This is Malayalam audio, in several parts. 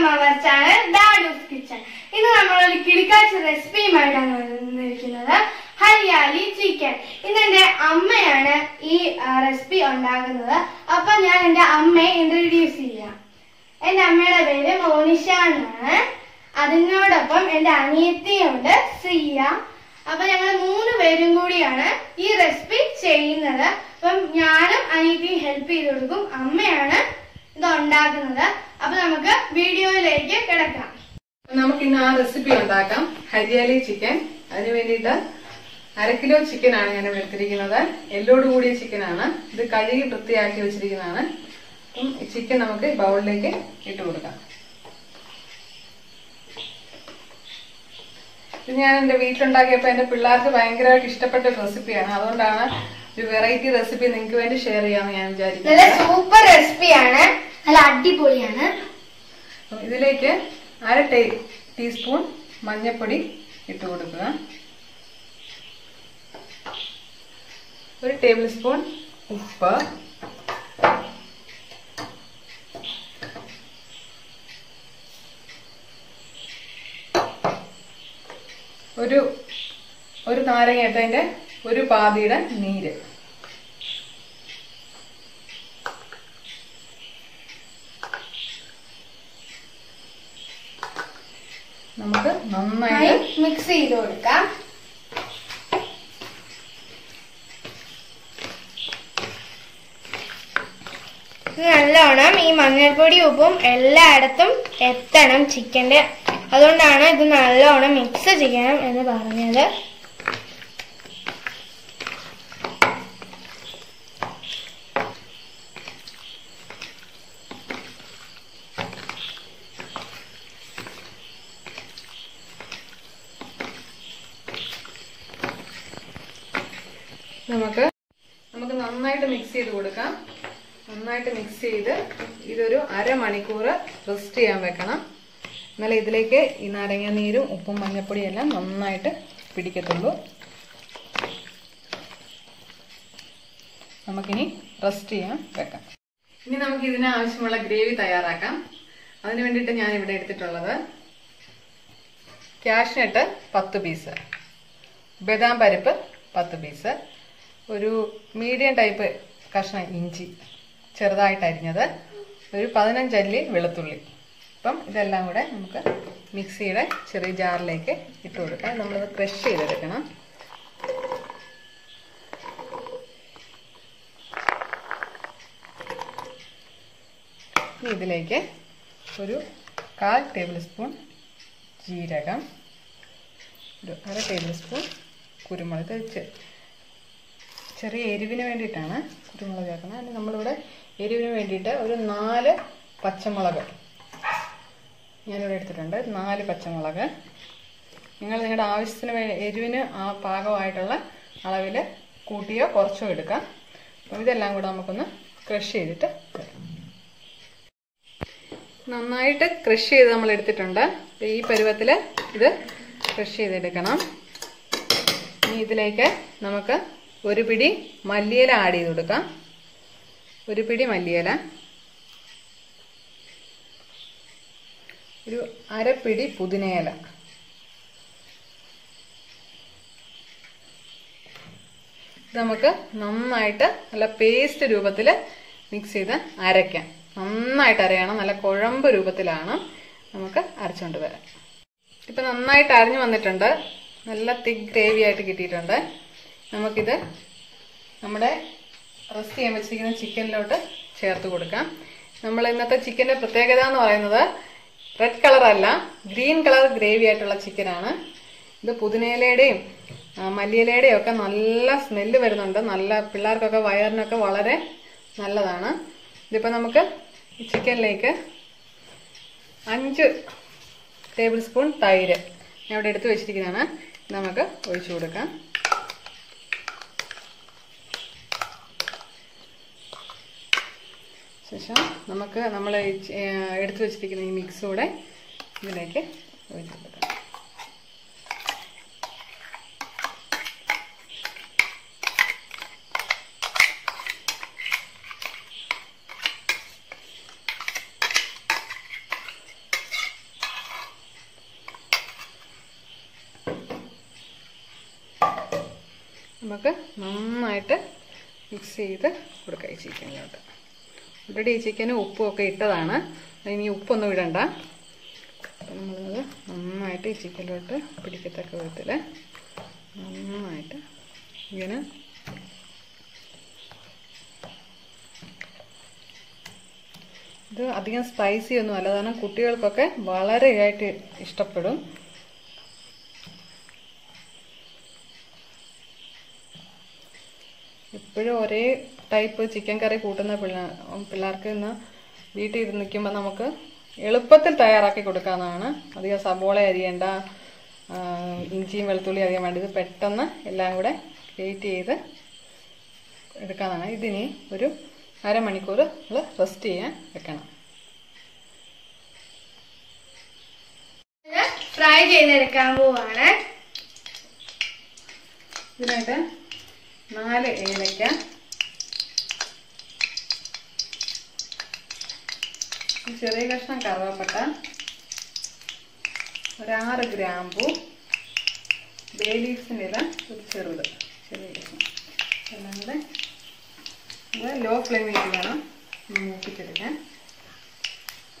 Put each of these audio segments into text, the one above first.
Welcome our channel Dadu's kitchen. ഇന്ന് നമ്മൾ ഒരു കിടക്കാച്ച റെസിപ്പിയുമായിട്ടാണ് വന്നിരിക്കുന്നത്. ഹരിയാലി ചിക്കൻ ഇന്ന് എന്റെ അമ്മയാണ് ഈ റെസിപ്പി ഉണ്ടാക്കുന്നത്. അപ്പൊ ഞാൻ എന്റെ അമ്മയെ ഇൻട്രൊഡ്യൂസ് ചെയ്യാം. എന്റെ അമ്മയുടെ പേര് മോനിഷ എന്നാണ്. അതിനോടൊപ്പം എന്റെ അനിയത്തിയുണ്ട് സിയ. അപ്പൊ ഞങ്ങൾ മൂന്ന് പേരും കൂടിയാണ് ഈ റെസിപ്പി ചെയ്യുന്നത്. അപ്പം ഞാനും അനിയത്തിയും ഹെൽപ്പ് ചെയ്ത് കൊടുക്കും. അമ്മയാണ് ഇത് ഉണ്ടാക്കുന്നത്. അപ്പൊ നമുക്ക് വീഡിയോയിലേക്ക് കിടക്കാം. നമുക്ക് ഇന്ന് ആ റെസിപ്പി ഉണ്ടാക്കാം. ഹരിയാലി ചിക്കൻ അതിന് വേണ്ടിയിട്ട് അര കിലോ ചിക്കൻ ആണ് ഞാൻ എടുത്തിരിക്കുന്നത്. എല്ലോട് കൂടിയ ചിക്കൻ ആണ്. ഇത് കഴുകി വൃത്തിയാക്കി വെച്ചിരിക്കുന്നതാണ്. ചിക്കൻ നമുക്ക് ബൗളിലേക്ക് ഇട്ട് കൊടുക്കാം. ഇത് ഞാൻ എന്റെ വീട്ടിലുണ്ടാക്കിയപ്പോൾ എന്റെ പിള്ളേർക്ക് ഭയങ്കരമായിട്ട് ഇഷ്ടപ്പെട്ട റെസിപ്പിയാണ് അതുകൊണ്ടാണ് ഒരു വെറൈറ്റി റെസിപ്പി നിങ്ങൾക്ക് വേണ്ടി ഷെയർ ചെയ്യാമെന്ന് ഞാൻ വിചാരിക്കുന്നത്. സൂപ്പർ റെസിപ്പിയാണ് നല്ല അടിപൊളിയാണ്. ഇതിലേക്ക് അര ടേ ടീസ്പൂൺ മഞ്ഞൾപ്പൊടി ഇട്ട് കൊടുക്കുക. ഒരു ടേബിൾ സ്പൂൺ ഉപ്പ്. ഒരു ഒരു നാരങ്ങ ഇട്ടതിന്റെ ഒരു പാതിയുടെ നീര് നമുക്ക് നന്നായിട്ട് മിക്സ് ചെയ്ത് കൊടുക്കാം. നല്ലോണം ഈ മഞ്ഞൾപ്പൊടി ഉപ്പും എല്ലായിടത്തും എത്തണം ചിക്കന്റെ. അതുകൊണ്ടാണ് ഇത് നല്ലോണം മിക്സ് ചെയ്യണം എന്ന് പറഞ്ഞത്. നമുക്ക് നമുക്ക് നന്നായിട്ട് മിക്സ് ചെയ്ത് കൊടുക്കാം. നന്നായിട്ട് മിക്സ് ചെയ്ത് ഇതൊരു അരമണിക്കൂർ റെസ്റ്റ് ചെയ്യാൻ വെക്കണം. എന്നാലേ ഇതിലേക്ക് ഈ നാരങ്ങ നീരും ഉപ്പും മഞ്ഞപ്പൊടിയും എല്ലാം നന്നായിട്ട് പിടിക്കത്തുള്ളൂ. നമുക്കിനി റെസ്റ്റ് ചെയ്യാൻ വെക്കാം. ഇനി നമുക്ക് ഇതിന് ആവശ്യമുള്ള ഗ്രേവി തയ്യാറാക്കാം. അതിന് വേണ്ടിയിട്ട് ഞാൻ ഇവിടെ എടുത്തിട്ടുള്ളത് ക്യാഷ്നട്ട് പത്ത് പീസ് ബദാം പരിപ്പ് പത്ത് പീസ് ഒരു മീഡിയം ടൈപ്പ് കഷ്ണം ഇഞ്ചി ചെറുതായിട്ട് അരിഞ്ഞത് ഒരു പതിനഞ്ചല്ലി വെളുത്തുള്ളി. അപ്പം ഇതെല്ലാം കൂടെ നമുക്ക് മിക്സിയുടെ ചെറിയ ജാറിലേക്ക് ഇട്ട് കൊടുക്കാം. നമ്മളത് ക്രഷ് ചെയ്തെടുക്കണം. ഇനി ഇതിലേക്ക് ഒരു കാൽ ടേബിൾ സ്പൂൺ ജീരകം ഒരു അര ടേബിൾ സ്പൂൺ കുരുമുളക് ചെറിയ എരിവിന് വേണ്ടിയിട്ടാണ് കുരുമുളക് ചേർക്കുന്നത്. അതിന് നമ്മളിവിടെ എരിവിന് വേണ്ടിയിട്ട് ഒരു നാല് പച്ചമുളക്. ഞാനിവിടെ എടുത്തിട്ടുണ്ട് നാല് പച്ചമുളക്. നിങ്ങൾ നിങ്ങളുടെ ആവശ്യത്തിന് വേ- എരിവിന് ആ പാകമായിട്ടുള്ള അളവിൽ കൂട്ടിയോ കുറച്ചോ എടുക്കാം. അപ്പം ഇതെല്ലാം കൂടെ നമുക്കൊന്ന് ക്രഷ് ചെയ്തിട്ട് നന്നായിട്ട് ക്രഷ് ചെയ്ത് നമ്മൾ എടുത്തിട്ടുണ്ട്. ഈ പരുവത്തിൽ ഇത് ക്രഷ് ചെയ്തെടുക്കണം. ഇനി ഇതിലേക്ക് നമുക്ക് ഒരു പിടി മല്ലിയില ആഡ് ചെയ്ത് കൊടുക്കാം. ഒരു പിടി മല്ലിയില. ഒരു അരപ്പിടി പുതിനയില. നമുക്ക് നന്നായിട്ട് നല്ല പേസ്റ്റ് രൂപത്തിൽ മിക്സ് ചെയ്ത് അരയ്ക്കാം. നന്നായിട്ട് അരയണം. നല്ല കുഴമ്പ് രൂപത്തിലാണ് നമുക്ക് അരച്ചുകൊണ്ട് വരാം. ഇപ്പം നന്നായിട്ട് അരഞ്ഞു വന്നിട്ടുണ്ട്. നല്ല തിക് ഗ്രേവി ആയിട്ട് കിട്ടിയിട്ടുണ്ട്. നമുക്കിത് നമ്മുടെ റെസ്റ്റ് ചെയ്യാൻ വെച്ചിരിക്കുന്ന ചിക്കനിലോട്ട് ചേർത്ത് കൊടുക്കാം. നമ്മൾ ഇന്നത്തെ ചിക്കന്റെ പ്രത്യേകത എന്ന് പറയുന്നത് റെഡ് കളർ അല്ല ഗ്രീൻ കളർ ഗ്രേവി ആയിട്ടുള്ള ചിക്കനാണ്. ഇത് പുതിനയിലയുടെയും മല്ലിയിലയുടെയും ഒക്കെ നല്ല സ്മെല്ല് വരുന്നുണ്ട്. നല്ല പിള്ളേർക്കൊക്കെ വയറിനൊക്കെ വളരെ നല്ലതാണ്. ഇതിപ്പോൾ നമുക്ക് ചിക്കനിലേക്ക് അഞ്ച് ടേബിൾ സ്പൂൺ തൈര് ഞാൻ ഇവിടെ എടുത്ത് വെച്ചിരിക്കുന്നതാണ്. നമുക്ക് ഒഴിച്ചു കൊടുക്കാം. ശേഷം നമുക്ക് നമ്മൾ എടുത്തു വെച്ചിരിക്കുന്ന ഈ മിക്സ് കൂടെ ഇതിലേക്ക് ഒഴിച്ചു കൊടുക്കാം. നമുക്ക് നന്നായിട്ട് മിക്സ് ചെയ്ത് കൊടുക്കാം ചിക്കനിലോട്ട് ഓൾറെഡി ചിക്കന് ഉപ്പും ഒക്കെ ഇട്ടതാണ്. ഇനി ഉപ്പൊന്നും ഇടണ്ട. നമ്മളത് നന്നായിട്ട് ഈ ചിക്കനിലോട്ട് പിടിക്കത്തക്ക വിധത്തിൽ നന്നായിട്ട് ഇങ്ങനെ ഇത് അധികം സ്പൈസി ഒന്നും അല്ല. കാരണം കുട്ടികൾക്കൊക്കെ വളരെയായിട്ട് ഇഷ്ടപ്പെടും. എപ്പോഴും ഒരേ ടൈപ്പ് ചിക്കൻ കറി കൂട്ടുന്ന പിള്ളേർ പിള്ളേർക്ക് ഇന്ന് വീട്ടിൽ ഇരുന്ന് നിൽക്കുമ്പോൾ നമുക്ക് എളുപ്പത്തിൽ തയ്യാറാക്കി കൊടുക്കാവുന്നതാണ്. അധികം സബോള അരിയേണ്ട ഇഞ്ചിയും വെളുത്തുള്ളി അരിയാൻ വേണ്ടി ഇത് പെട്ടെന്ന് എല്ലാം കൂടെ ഗ്രേറ്റ് ചെയ്ത് എടുക്കാവുന്നതാണ്. ഇതിനി ഒരു അരമണിക്കൂർ നമ്മൾ റെസ്റ്റ് ചെയ്യാൻ വെക്കണം. ഫ്രൈ ചെയ്തെടുക്കാൻ പോവാണ്. ഇതിനായിട്ട് നാല് ഏലക്ക. ചെറിയ കഷ്ണം കറുവപ്പട്ട. ഒരാറ് ഗ്രാമ്പു. ബേ ലീവ്സിന്റെ ഇല ഒരു ചെറുത്. ചെറിയ കഷ്ണം. എല്ലാം ലോ ഫ്ലെയിമിൽ വേണം മൂപ്പിച്ചെടുക്കാൻ.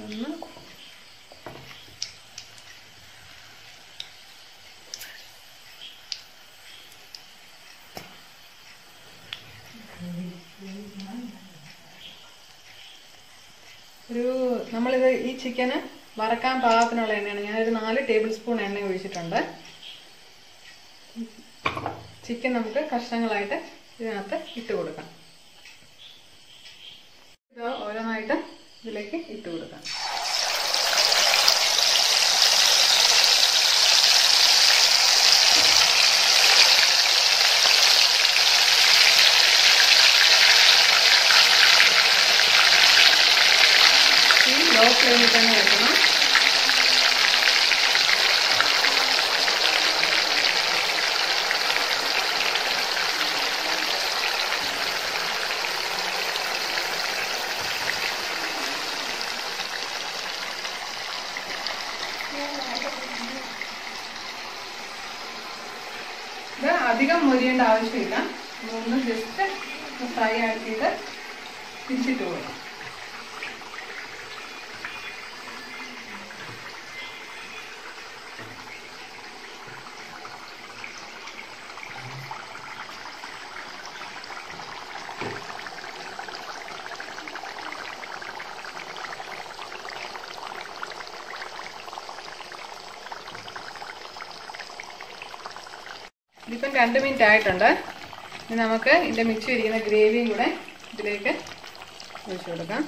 ഒന്ന് ഒരു നമ്മളിത് ഈ ചിക്കന് വറക്കാൻ പാകത്തിനുള്ള എണ്ണയാണ്. ഞാനൊരു നാല് ടേബിൾ സ്പൂൺ എണ്ണ ഒഴിച്ചിട്ടുണ്ട്. ചിക്കൻ നമുക്ക് കഷ്ണങ്ങളായിട്ട് ഇതിനകത്ത് ഇട്ട് കൊടുക്കാം. ഇത് ഓരോന്നായിട്ട് ഇതിലേക്ക് ഇട്ട് കൊടുക്കാം ഈ ലോ ഫ്ലെയിമിൽ തന്നെ വെക്കണം ഇത് അധികം മൊരിയേണ്ട ആവശ്യമില്ല. ഒന്ന് ജസ്റ്റ് ഫ്രൈ ആക്കിയിട്ട് തിരിച്ചിട്ട് കൊടുക്കാം. ഇതിപ്പം രണ്ട് മിനിറ്റ് ആയിട്ടുണ്ട്. ഇനി നമുക്ക് ഇതിന്റെ മിക്സ് ഇരിക്കുന്ന ഗ്രേവിയും കൂടെ ഇതിലേക്ക് ഒഴിച്ചു കൊടുക്കാം.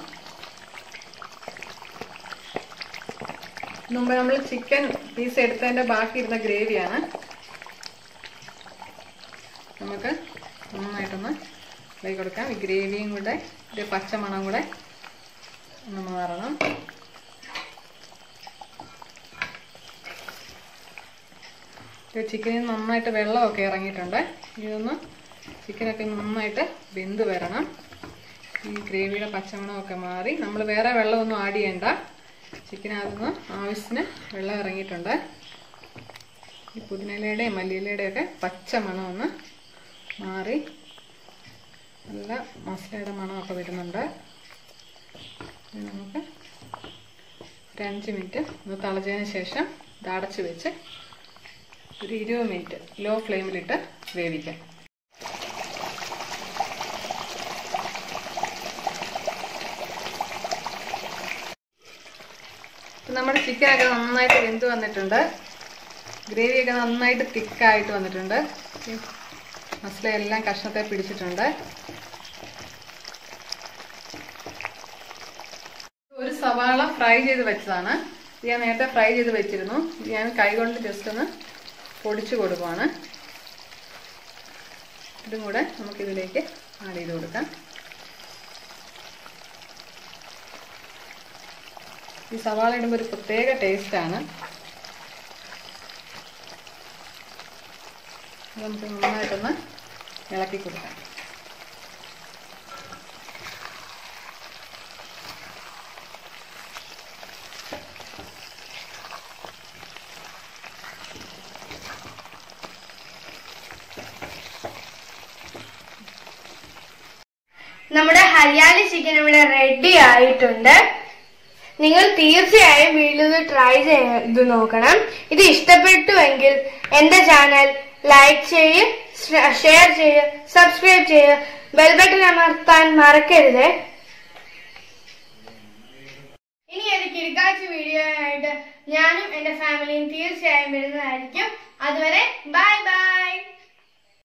മുമ്പ് നമ്മൾ ചിക്കൻ പീസ് എടുത്തതിന്റെ ബാക്കി ഇരുന്ന ഗ്രേവിയാണ് നമുക്ക് നന്നായിട്ടൊന്ന് ഇതായി കൊടുക്കാം. ഈ ഗ്രേവിയും കൂടെ ഒരു പച്ചമണം കൂടെ ഒന്ന് മാറണം. ചിക്കനിൽ നന്നായിട്ട് വെള്ളമൊക്കെ ഇറങ്ങിയിട്ടുണ്ട്. ഇതൊന്ന് ചിക്കനൊക്കെ നന്നായിട്ട് വെന്ത് വരണം. ഈ ഗ്രേവിയുടെ പച്ചമണമൊക്കെ മാറി. നമ്മൾ വേറെ വെള്ളമൊന്നും ആഡ് ചെയ്യണ്ട. ചിക്കനകത്തുനിന്ന് ആവശ്യത്തിന് വെള്ളം ഇറങ്ങിയിട്ടുണ്ട്. ഈ പുതിനയിലയുടെയും മല്ലിയിലയുടെയൊക്കെ പച്ചമണം ഒന്ന് മാറി നല്ല മസാലയുടെ മണമൊക്കെ വരുന്നുണ്ട്. നമുക്ക് ഒരു അഞ്ച് മിനിറ്റ് ഒന്ന് തളച്ചതിന് ശേഷം ഇത് അടച്ച് വെച്ച് ഒരു ഇരുപത് മിനിറ്റ് ലോ ഫ്ലെയിമിലിട്ട് വേവിക്കാം. നമ്മുടെ ചിക്കനൊക്കെ നന്നായിട്ട് വെന്ത് വന്നിട്ടുണ്ട്. ഗ്രേവി ഗ്രേവിയൊക്കെ നന്നായിട്ട് തിക്കായിട്ട് വന്നിട്ടുണ്ട്. ഈ മസാല എല്ലാം കഷ്ണത്തെ പിടിച്ചിട്ടുണ്ട്. ഒരു സവാള ഫ്രൈ ചെയ്ത് വെച്ചതാണ്. ഞാൻ നേരത്തെ ഫ്രൈ ചെയ്ത് വെച്ചിരുന്നു. ഞാൻ കൈകൊണ്ട് ജസ്റ്റ് ഒന്ന് പൊടിച്ചു കൊടുക്കുവാണ്. ഇതും കൂടെ നമുക്കിതിലേക്ക് ആഡ് ചെയ്ത് കൊടുക്കാം. ഈ സവാള ഇടുമ്പോൾ ഒരു പ്രത്യേക ടേസ്റ്റാണ് നമുക്ക് നന്നായിട്ടൊന്ന് ഇളക്കി കൊടുക്കാം നമ്മുടെ ഹരിയാലി ചിക്കൻ ഇവിടെ റെഡി ആയിട്ടുണ്ട്. നിങ്ങൾ തീർച്ചയായും വീട്ടിൽ ട്രൈ ചെയ്ത് നോക്കണം. ഇത് ഇഷ്ടപ്പെട്ടുവെങ്കിൽ എന്റെ ചാനൽ ലൈക്ക് ചെയ്യ് ഷെയർ ചെയ്യുക സബ്സ്ക്രൈബ് ചെയ്യുക ബെൽ ബട്ടൺ അമർത്താൻ മറക്കരുത്. ഇനി ഒരു കിടക്കാഴ്ച വീഡിയോ ആയിട്ട് ഞാനും എന്റെ ഫാമിലിയും തീർച്ചയായും വരുന്നതായിരിക്കും. അതുവരെ ബൈ ബൈ